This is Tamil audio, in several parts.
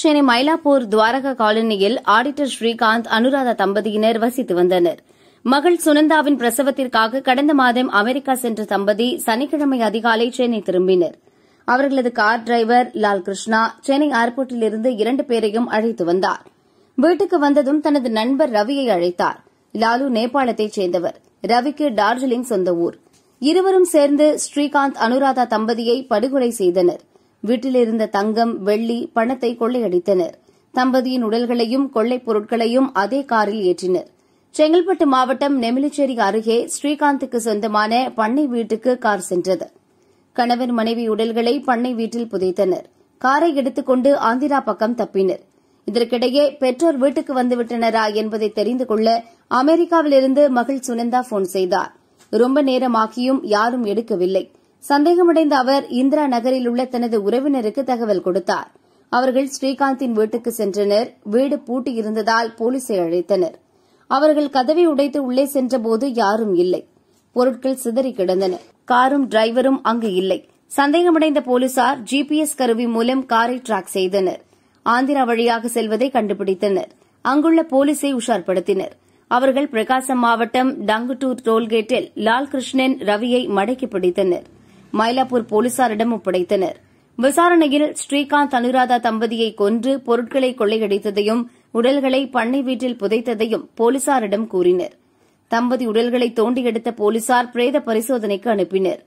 சென்னை மயிலாப்பூர் துவாரகா காலனியில் ஆடிட்டர் ஸ்ரீகாந்த் அனுராதா தம்பதியினர் வசித்து வந்தனர். மகள் சுனந்தாவின் பிரசவத்திற்காக கடந்த மாதம் அமெரிக்கா சென்ற தம்பதி சனிக்கிழமை அதிகாலை சென்னை திரும்பினர். அவர்களது கார் டிரைவர் லால் கிருஷ்ணா சென்னை ஏர்போர்ட்டில் இருந்து இரண்டு பேரையும் அழைத்து வந்தார். வீட்டுக்கு வந்ததும் தனது நண்பர் ரவியை அழைத்தார். லாலு நேபாளத்தைச் சேர்ந்தவர். ரவிக்கு டார்ஜிலிங் சொந்த ஊர். இருவரும் சேர்ந்து ஸ்ரீகாந்த் அனுராதா தம்பதியை படுகொலை செய்தனர். வீட்டிலிருந்த தங்கம் வெள்ளி பணத்தை கொள்ளையடித்தனர். தம்பதியின் உடல்களையும் கொள்ளைப் பொருட்களையும் அதே காரில் ஏற்றினர். செங்கல்பட்டு மாவட்டம் நெமிலிச்சேரி அருகே ஸ்ரீகாந்துக்கு சொந்தமான பண்ணை வீட்டுக்கு கார் சென்றது. கணவன் மனைவி உடல்களை பண்ணை வீட்டில் புதைத்தனர். காரை எடுத்துக்கொண்டு ஆந்திரா பக்கம் தப்பினர். இதற்கிடையே பெற்றோர் வீட்டுக்கு வந்துவிட்டனரா என்பதை தெரிந்து கொள்ள அமெரிக்காவிலிருந்து மகள் சுனந்தா போன் செய்தார். ரொம்ப நேரமாகியும் யாரும் எடுக்கவில்லை. சந்தேகமடைந்த அவர் இந்திரா நகரில் உள்ள தனது உறவினருக்கு தகவல் கொடுத்தார். அவர்கள் ஸ்ரீகாந்தின் வீட்டுக்கு சென்றனர். வீடு பூட்டியிருந்ததால் போலீசை அழைத்தனர். அவர்கள் கதவை உடைத்து உள்ளே சென்றபோது யாரும் இல்லை. பொருட்கள் சிதறி கிடந்தன. காரும் டிரைவரும் அங்கு இல்லை. சந்தேகமடைந்த போலீசார் ஜிபிஎஸ் கருவி மூலம் காரை டிராக் செய்தனர். ஆந்திரா வழியாக செல்வதை கண்டுபிடித்தனர். அங்குள்ள போலீசை உஷார்படுத்தினர். அவர்கள் பிரகாசம் மாவட்டம் டங்குட்டூர் டோல்கேட்டில் லால் கிருஷ்ணன் ரவியை மடக்கி பிடித்தனர். மயிலாப்பூர் போலீசாரிடம் ஒப்படைத்தனர். விசாரணையில் ஸ்ரீகாந்த் அனுராதா தம்பதியை கொன்று பொருட்களை கொள்ளையடித்ததையும் உடல்களை பண்ணை வீட்டில் புதைத்ததையும் போலீசாரிடம் கூறினர். தம்பதி உடல்களை தோண்டி எடுத்த போலீசார் பிரேத பரிசோதனைக்கு அனுப்பினர்.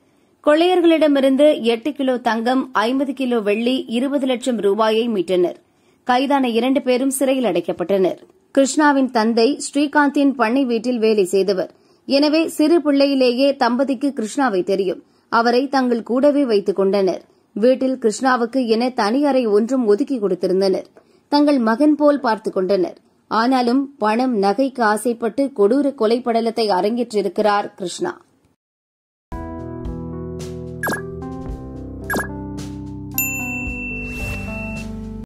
கொள்ளையர்களிடமிருந்து எட்டு கிலோ தங்கம் ஐம்பது கிலோ வெள்ளி இருபது லட்சம் ரூபாயை மீட்டனர். கைதான இரண்டு பேரும் சிறையில் அடைக்கப்பட்டனர். கிருஷ்ணாவின் தந்தை ஸ்ரீகாந்தின் பண்ணை வீட்டில் வேலை செய்தவர். எனவே சிறு பிள்ளையிலேயே தம்பதிக்கு கிருஷ்ணாவை தெரியும். அவரை தங்கள் கூடவே வைத்துக் கொண்டனர். வீட்டில் கிருஷ்ணாவுக்கு என தனி அறை ஒன்றும் ஒதுக்கி கொடுத்திருந்தனர். தங்கள் மகன் போல் பார்த்துக் கொண்டனர். ஆனாலும் பணம் நகைக்கு ஆசைப்பட்டு கொடூர கொலை படலத்தை அரங்கேற்றிருக்கிறார் கிருஷ்ணா.